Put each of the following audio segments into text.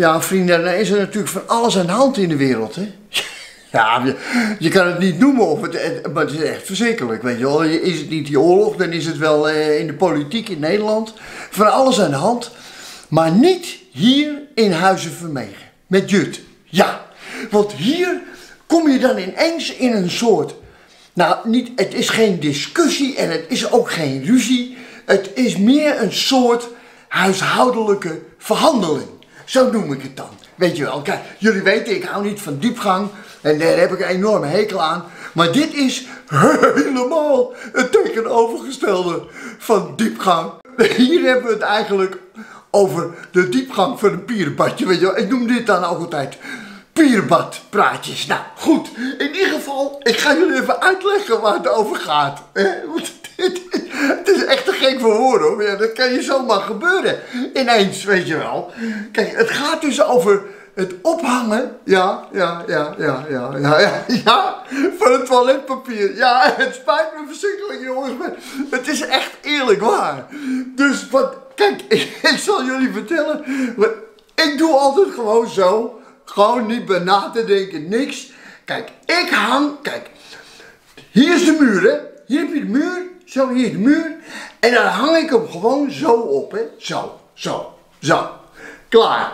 Ja, vrienden, dan is er natuurlijk van alles aan de hand in de wereld, hè? Ja, je, je kan het niet noemen, of het, maar het is echt verschrikkelijk, weet je wel. Is het niet die oorlog, dan is het wel eh, in de politiek in Nederland. Van alles aan de hand. Maar niet hier in Huizen Vermegen. Met Jut. Ja, want hier kom je dan ineens in een soort... Nou, niet, het is geen discussie en het is ook geen ruzie. Het is meer een soort huishoudelijke verhandeling. Zo noem ik het dan. Weet je wel, kijk, jullie weten, ik hou niet van diepgang. En daar heb ik een enorme hekel aan. Maar dit is helemaal het tegenovergestelde van diepgang. Hier hebben we het eigenlijk over de diepgang van een pierenbadje. Weet je wel, ik noem dit dan altijd pierenbadpraatjes. Nou, goed. In ieder geval, ik ga jullie even uitleggen waar het over gaat. Want Het het is echt te gek voor hoor. Ja, dat kan je zomaar gebeuren. Ineens, weet je wel. Kijk, het gaat dus over het ophangen. Ja, ja, ja, ja, ja, ja, ja, ja. Van het toiletpapier. Ja, het spijt me verschrikkelijk jongens. Maar het is echt eerlijk waar. Dus wat, kijk, ik, ik zal jullie vertellen. Ik doe altijd gewoon zo. Gewoon niet bij na te denken, niks. Kijk, ik hang, kijk, hier is de muur, hè? Hier heb je de muur. Zo, hier de muur. En dan hang ik hem gewoon zo op, hè? Zo, zo, zo. Klaar.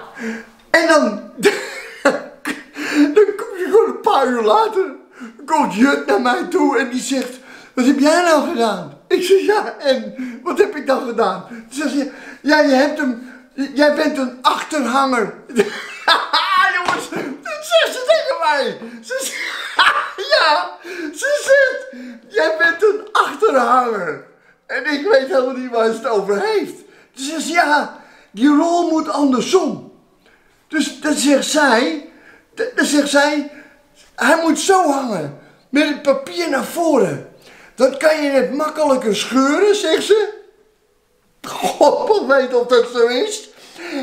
En dan. dan kom je gewoon een paar uur later. Komt Jut naar mij toe en die zegt: Wat heb jij nou gedaan? Ik zeg: Ja, en wat heb ik dan gedaan? Toen zegt ze: Ja, je hebt hem. Jij bent een achterhanger. Jongens, dit zegt ze tegen mij. Ze zegt, ja, ze zegt, jij bent een achterhanger. En ik weet helemaal niet waar ze het over heeft. Ze zegt, ja, die rol moet andersom. Dus dan zegt zij, dan zegt zij, hij moet zo hangen, met het papier naar voren. Dan kan je het makkelijker scheuren, zegt ze. God weet of dat zo is.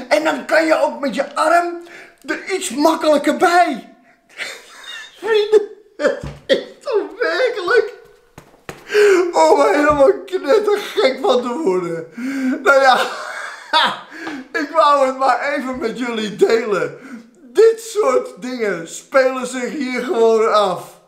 En dan kan je ook met je arm er iets makkelijker bij. Vrienden, het is toch werkelijk om er helemaal knettergek van te worden. Nou ja, ik wou het maar even met jullie delen. Dit soort dingen spelen zich hier gewoon af.